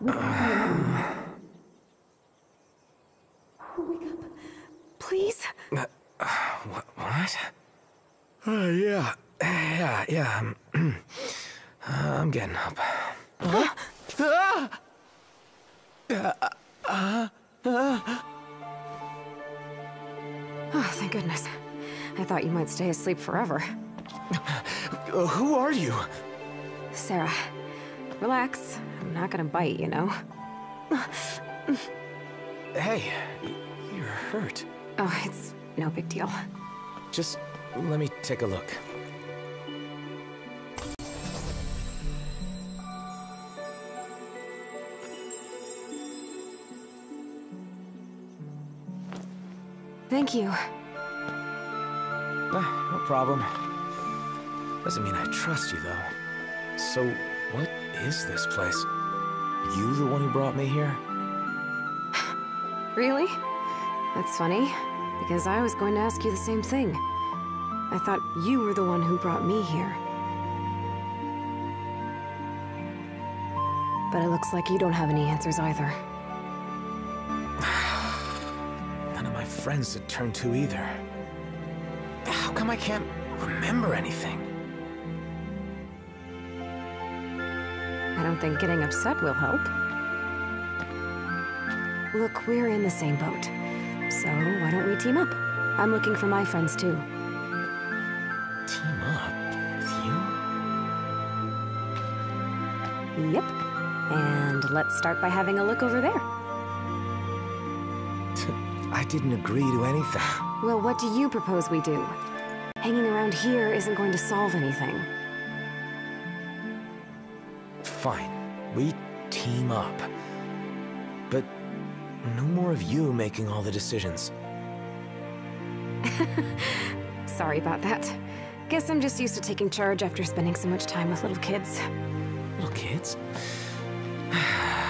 Wake up. Please? Uh, what? what? Uh, yeah. Yeah, yeah. I'm, I'm getting up. Huh? Oh, thank goodness. I thought you might stay asleep forever. Uh, who are you? Sarah, relax. I'm not gonna bite, you know? Hey, you're hurt. Oh, it's no big deal. Just let me take a look. Thank you. Uh, no problem. Doesn't mean I trust you, though. So, what is this place? You the one who brought me here? Really? That's funny, because I was going to ask you the same thing. I thought you were the one who brought me here. But it looks like you don't have any answers either. None of my friends to turn to either. How come I can't remember anything? Don't think getting upset will help. Look, we're in the same boat. So why don't we team up? I'm looking for my friends too. Team up? With you? Yep. And let's start by having a look over there. I didn't agree to anything. Well, what do you propose we do? Hanging around here isn't going to solve anything. Fine. We team up. But no more of you making all the decisions. Sorry about that. Guess I'm just used to taking charge after spending so much time with little kids. Little kids?